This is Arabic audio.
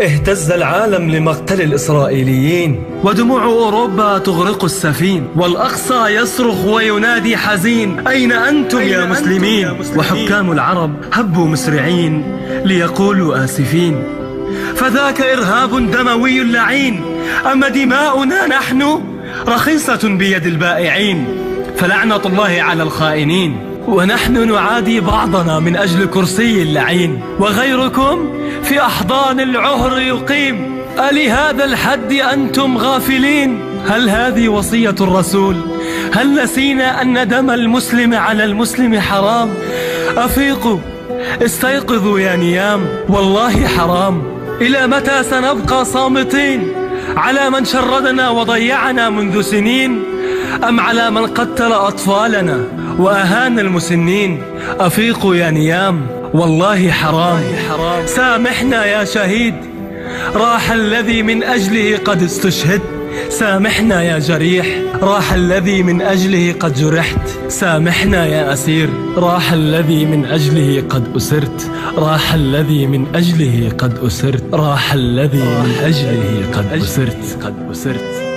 اهتز العالم لمقتل الإسرائيليين. ودموع أوروبا تغرق السفين. والأقصى يصرخ وينادي حزين. أين أنتم أين يا أنتم مسلمين؟ يا مسلمين؟ وحكام العرب هبوا مسرعين ليقولوا آسفين. فذاك إرهاب دموي لعين. أما دماؤنا نحن رخيصة بيد البائعين. فلعنة الله على الخائنين. ونحن نعادي بعضنا من أجل كرسي اللعين وغيركم في أحضان العهر يقيم. ألهذا الحد أنتم غافلين؟ هل هذه وصية الرسول؟ هل نسينا أن دم المسلم على المسلم حرام؟ أفيقوا استيقظوا يا نيام والله حرام. إلى متى سنبقى صامتين؟ على من شردنا وضيعنا منذ سنين؟ أم على من قتل أطفالنا؟ وأهان المسنين. أفيقوا يا نيام. والله حرام. سامحنا يا شهيد. راح الذي من أجله قد استشهد. سامحنا يا جريح. راح الذي من أجله قد جرحت. سامحنا يا أسير. راح الذي من أجله قد أسرت. راح الذي من أجله قد أسرت. راح الذي من أجله قد أسرت. قد أسرت.